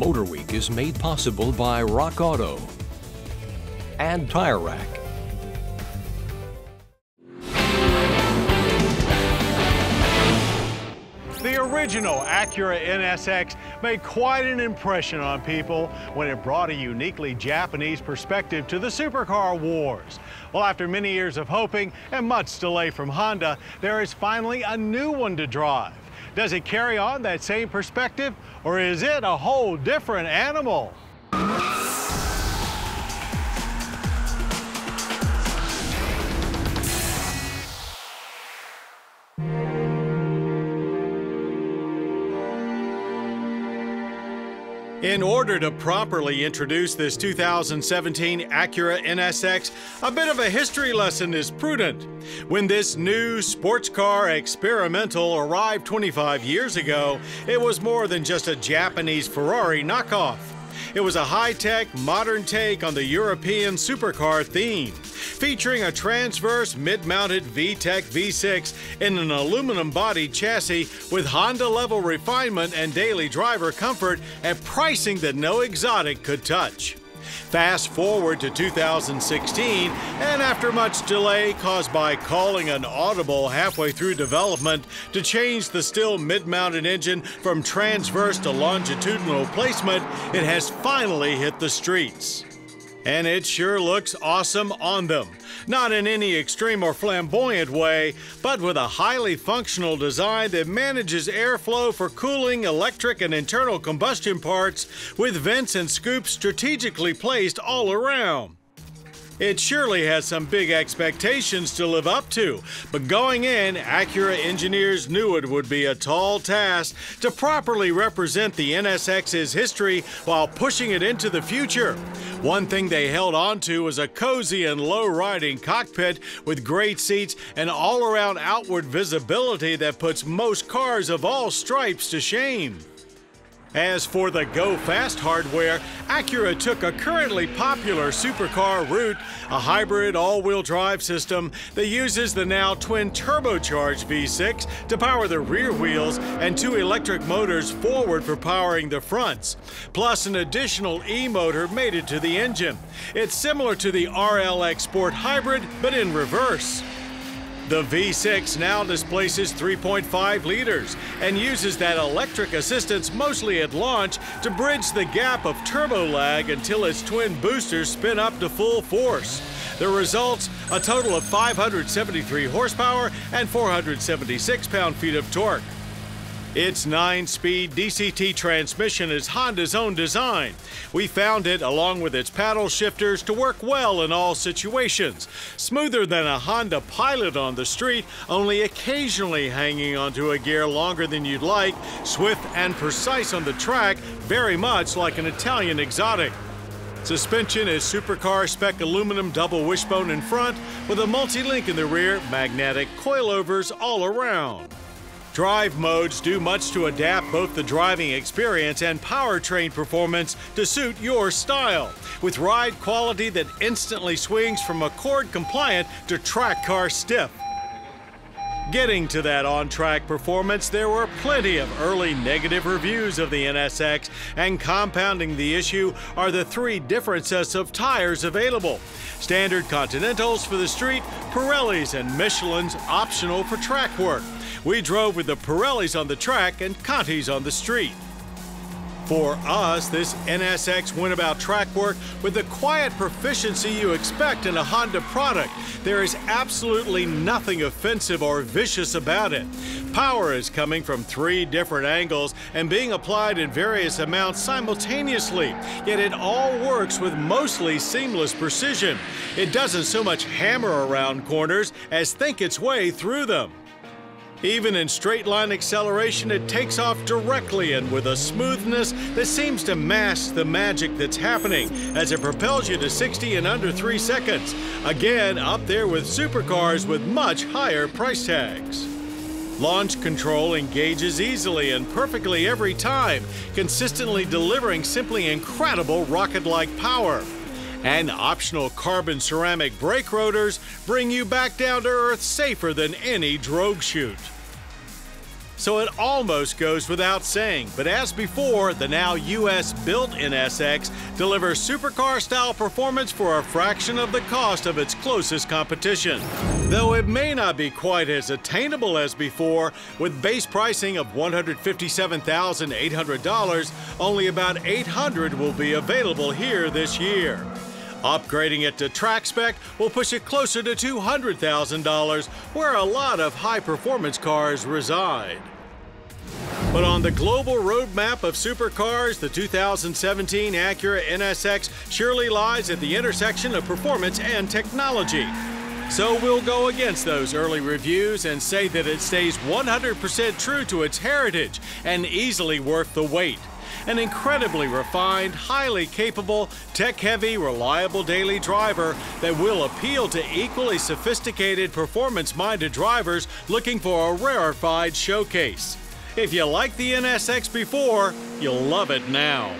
MotorWeek is made possible by Rock Auto and Tire Rack. The original Acura NSX made quite an impression on people when it brought a uniquely Japanese perspective to the supercar wars. Well, after many years of hoping and much delay from Honda, there is finally a new one to drive. Does it carry on that same perspective, or is it a whole different animal? In order to properly introduce this 2017 Acura NSX, a bit of a history lesson is prudent. When this new sports car experimental arrived 25 years ago, it was more than just a Japanese Ferrari knockoff. It was a high tech, modern take on the European supercar theme, featuring a transverse mid mounted VTEC V6 in an aluminum bodied chassis with Honda level refinement and daily driver comfort at pricing that no exotic could touch. Fast forward to 2016, and after much delay caused by calling an audible halfway through development to change the still mid mounted engine from transverse to longitudinal placement, it has finally hit the streets. And it sure looks awesome on them. Not in any extreme or flamboyant way, but with a highly functional design that manages airflow for cooling electric and internal combustion parts with vents and scoops strategically placed all around. It surely has some big expectations to live up to, but going in, Acura engineers knew it would be a tall task to properly represent the NSX's history while pushing it into the future. One thing they held on to was a cozy and low riding cockpit with great seats and all around outward visibility that puts most cars of all stripes to shame. As for the Go Fast hardware, Acura took a currently popular supercar route, a hybrid all wheel drive system that uses the now twin turbocharged V6 to power the rear wheels and two electric motors forward for powering the fronts, plus an additional e motor mated to the engine. It's similar to the RLX Sport Hybrid, but in reverse. The V6 now displaces 3.5 liters and uses that electric assistance mostly at launch to bridge the gap of turbo lag until its twin boosters spin up to full force. The results a total of 573 horsepower and 476 pound feet of torque. Its 9-speed DCT transmission is Honda's own design. We found it, along with its paddle shifters, to work well in all situations. Smoother than a Honda Pilot on the street, only occasionally hanging onto a gear longer than you'd like, swift and precise on the track, very much like an Italian exotic. Suspension is supercar spec aluminum double wishbone in front with a multi-link in the rear, magnetic coilovers all around. Drive modes do much to adapt both the driving experience and powertrain performance to suit your style, with ride quality that instantly swings from Accord compliant to track car stiff. Getting to that on track performance, there were plenty of early negative reviews of the NSX, and compounding the issue are the three different sets of tires available standard Continentals for the street, Pirellis, and Michelin's optional for track work. We drove with the Pirellis on the track and Conti's on the street. For us, this NSX went about track work with the quiet proficiency you expect in a Honda product. There is absolutely nothing offensive or vicious about it. Power is coming from three different angles and being applied in various amounts simultaneously, yet it all works with mostly seamless precision. It doesn't so much hammer around corners as think its way through them. Even in straight line acceleration, it takes off directly and with a smoothness that seems to mask the magic that's happening as it propels you to 60 in under 3 seconds. Again, up there with supercars with much higher price tags. Launch control engages easily and perfectly every time, consistently delivering simply incredible rocket like power. And optional carbon ceramic brake rotors bring you back down to earth safer than any drogue chute. so it almost goes without saying. But as before, the now US built NSX delivers supercar style performance for a fraction of the cost of its closest competition. Though it may not be quite as attainable as before, with base pricing of $157,800, only about 800 will be available here this year. Upgrading it to track spec will push it closer to $200,000, where a lot of high performance cars reside. But on the global roadmap of supercars, the 2017 Acura NSX surely lies at the intersection of performance and technology. So we'll go against those early reviews and say that it stays 100% true to its heritage and easily worth the wait. An incredibly refined, highly capable, tech heavy, reliable daily driver that will appeal to equally sophisticated, performance minded drivers looking for a rarefied showcase. If you liked the NSX before, you'll love it now.